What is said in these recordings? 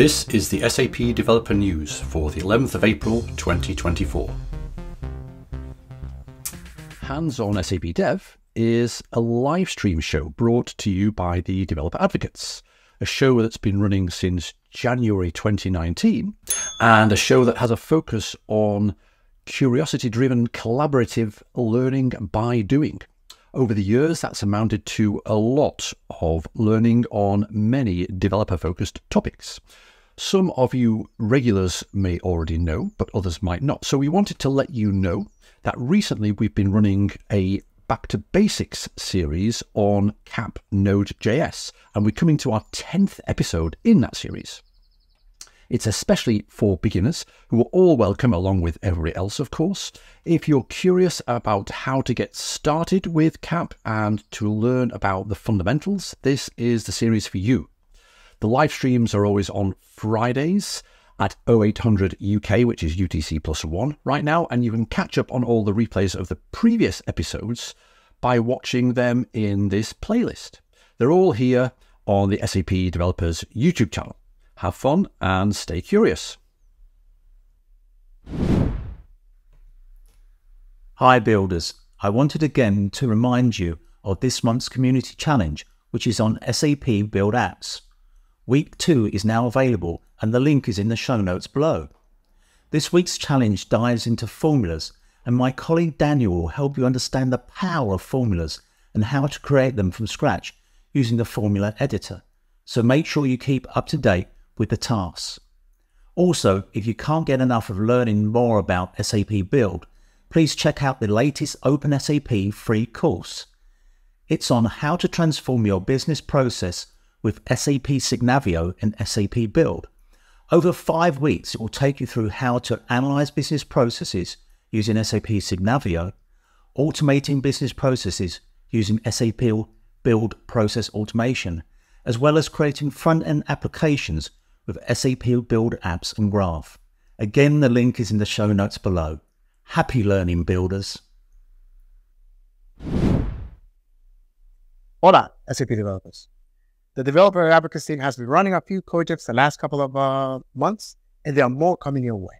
This is the SAP Developer News for the 11th of April 2024. Hands on SAP Dev is a live stream show brought to you by the Developer Advocates, a show that's been running since January 2019 and a show that has a focus on curiosity driven collaborative learning by doing. Over the years, that's amounted to a lot of learning on many developer focused topics. Some of you regulars may already know, but others might not. So we wanted to let you know that recently we've been running a Back to Basics series on CAP Node.js, and we're coming to our 10th episode in that series. It's especially for beginners who are all welcome, along with everybody else, of course. If you're curious about how to get started with CAP and to learn about the fundamentals, this is the series for you. The live streams are always on Fridays at 0800 UK, which is UTC plus one right now, and you can catch up on all the replays of the previous episodes by watching them in this playlist. They're all here on the SAP Developers YouTube channel. Have fun and stay curious. Hi, builders. I wanted again to remind you of this month's community challenge, which is on SAP Build Apps. Week 2 is now available and the link is in the show notes below. This week's challenge dives into formulas and my colleague Daniel will help you understand the power of formulas and how to create them from scratch using the formula editor. So make sure you keep up to date with the tasks. Also, if you can't get enough of learning more about SAP Build, please check out the latest OpenSAP free course. It's on how to transform your business process with SAP Signavio and SAP Build. Over five weeks, it will take you through how to analyze business processes using SAP Signavio, automating business processes using SAP Build Process Automation, as well as creating front end applications with SAP Build Apps and Graph. Again, the link is in the show notes below. Happy learning, builders. Hola, SAP developers. The developer advocacy team has been running a few projects the last couple of uh, months, and there are more coming your way.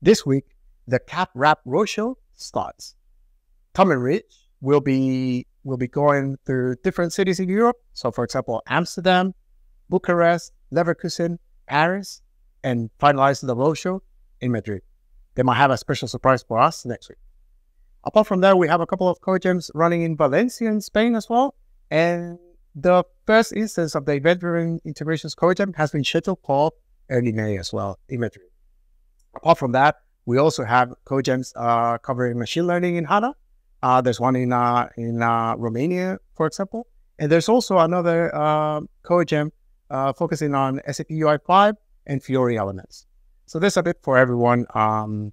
This week, the CAP RAP Roadshow starts. Tom and Rich will be will be going through different cities in Europe. So, for example, Amsterdam, Bucharest, Leverkusen, Paris, and finalizing the roadshow in Madrid. They might have a special surprise for us next week. Apart from that, we have a couple of CodeJams running in Valencia in Spain as well. And the first instance of the event-driven integrations CodeJam has been scheduled for early May as well Madrid. Apart from that, we also have CodeJams uh, covering machine learning in HANA. Uh, there's one in uh, in uh, Romania, for example. And there's also another uh, CodeJam uh, focusing on SAP UI5 and Fiori elements. So there's a bit for everyone um,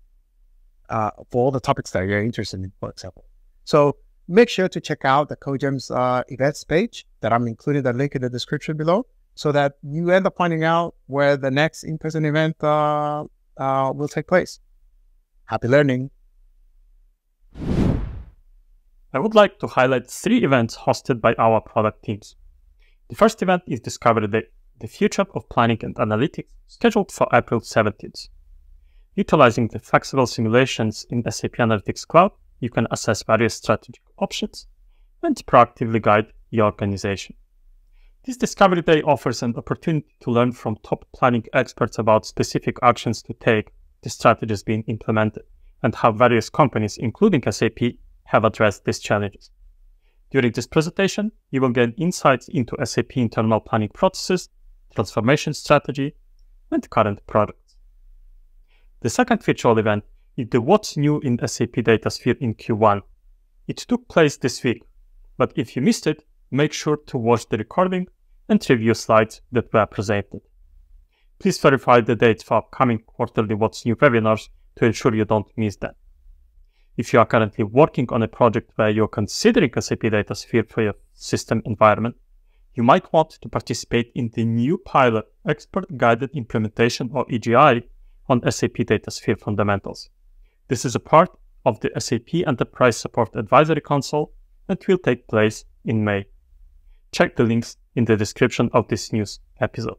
for all the topics that you're interested in, for example. So make sure to check out the CodeJams uh, events page that I'm including the link in the description below so that you end up finding out where the next in-person event uh, uh, will take place. Happy learning. I would like to highlight three events hosted by our product teams. The first event is Discover the, the Future of Planning and Analytics, scheduled for April 17th. Utilizing the flexible simulations in SAP Analytics Cloud, you can assess various strategic options and proactively guide your organization. This Discovery Day offers an opportunity to learn from top planning experts about specific actions to take, the strategies being implemented, and how various companies, including SAP, have addressed these challenges. During this presentation, you will gain insights into SAP internal planning processes, transformation strategy, and current products. The second virtual event is the What's New in SAP DataSphere in Q1. It took place this week, but if you missed it, make sure to watch the recording and review slides that were presented. Please verify the dates for upcoming quarterly What's New webinars to ensure you don't miss them. If you are currently working on a project where you're considering SAP DataSphere for your system environment, you might want to participate in the new pilot Expert Guided Implementation or EGI on SAP DataSphere Fundamentals. This is a part of the SAP Enterprise Support Advisory Council that will take place in May. Check the links in the description of this news episode.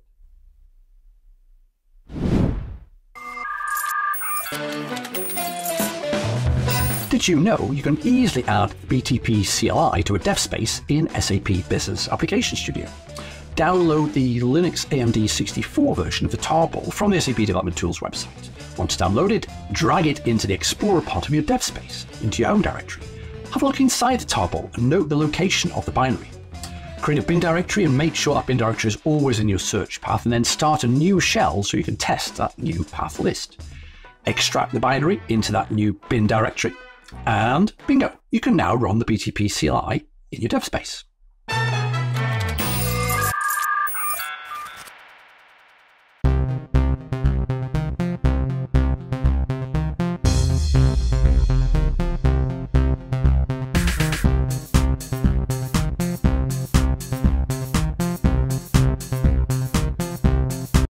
Did you know you can easily add BTP CLI to a dev space in SAP Business Application Studio? Download the Linux AMD 64 version of the tarball from the SAP Development Tools website. Once downloaded, drag it into the Explorer part of your dev space, into your home directory. Have a look inside the tarball and note the location of the binary. Create a bin directory and make sure that bin directory is always in your search path and then start a new shell so you can test that new path list. Extract the binary into that new bin directory and bingo, you can now run the BTP CLI in your dev space.